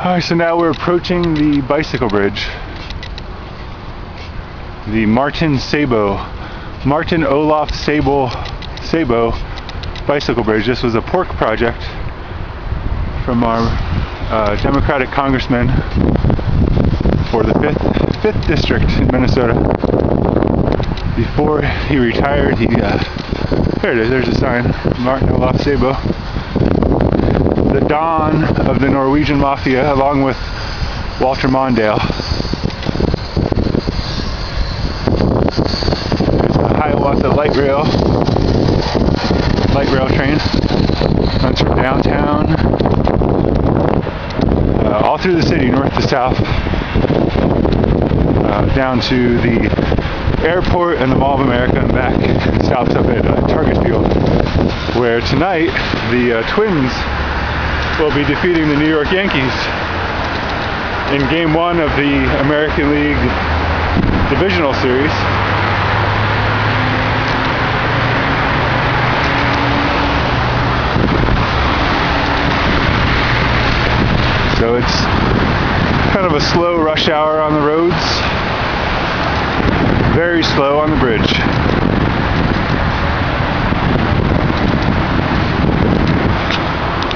Alright, so now we're approaching the bicycle bridge. The Martin Sabo, Martin Olav Sabo, Sabo bicycle bridge. This was a pork project from our uh, Democratic congressman for the fifth fifth district in Minnesota. Before he retired, he uh, there it is. There's a sign, Martin Olav Sabo the don of the Norwegian mafia, along with Walter Mondale. There's the Hiawatha light rail, light rail train. Runs from downtown, uh, all through the city, north to south, uh, down to the airport and the Mall of America and back south up at uh, Target Field, where tonight the uh, Twins will be defeating the New York Yankees in game one of the American League Divisional Series. So it's kind of a slow rush hour on the roads, very slow on the bridge.